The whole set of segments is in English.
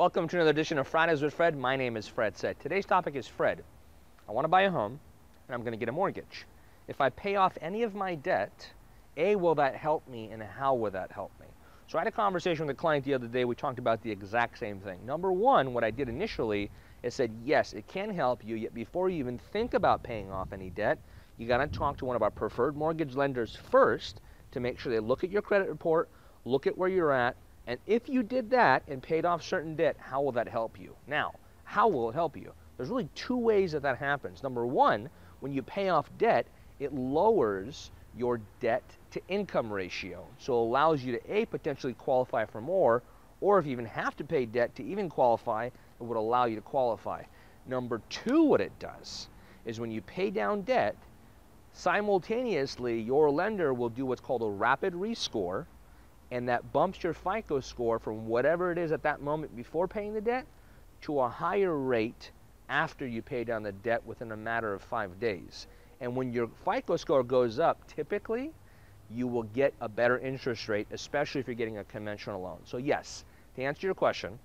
Welcome to another edition of Fridays with Fred. My name is Fred Sed. Today's topic is Fred. I want to buy a home and I'm going to get a mortgage. If I pay off any of my debt, A, will that help me and how will that help me? So I had a conversation with a client the other day. We talked about the exact same thing. Number one, what I did initially is said, yes, it can help you, yet before you even think about paying off any debt, you got to talk to one of our preferred mortgage lenders first to make sure they look at your credit report, look at where you're at, and if you did that and paid off certain debt, how will that help you? Now, how will it help you? There's really two ways that that happens. Number one, when you pay off debt, it lowers your debt to income ratio. So it allows you to A, potentially qualify for more, or if you even have to pay debt to even qualify, it would allow you to qualify. Number two, what it does is when you pay down debt, simultaneously your lender will do what's called a rapid rescore, and that bumps your FICO score from whatever it is at that moment before paying the debt to a higher rate after you pay down the debt within a matter of five days. And when your FICO score goes up, typically you will get a better interest rate, especially if you're getting a conventional loan. So yes, to answer your question,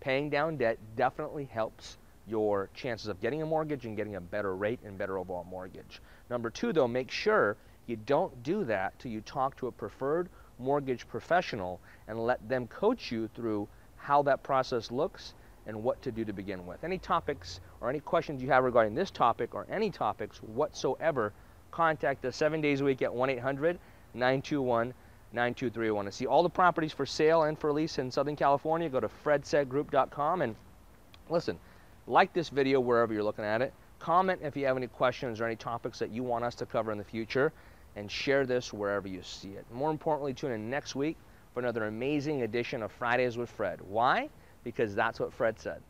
paying down debt definitely helps your chances of getting a mortgage and getting a better rate and better overall mortgage. Number two though, make sure you don't do that till you talk to a preferred mortgage professional and let them coach you through how that process looks and what to do to begin with. Any topics or any questions you have regarding this topic or any topics whatsoever, contact us seven days a week at 1-800-921-9231. To see all the properties for sale and for lease in Southern California, go to fredsedgroup.com and listen, like this video wherever you're looking at it. Comment if you have any questions or any topics that you want us to cover in the future and share this wherever you see it. More importantly, tune in next week for another amazing edition of Fridays with Fred. Why? Because that's what Fred said.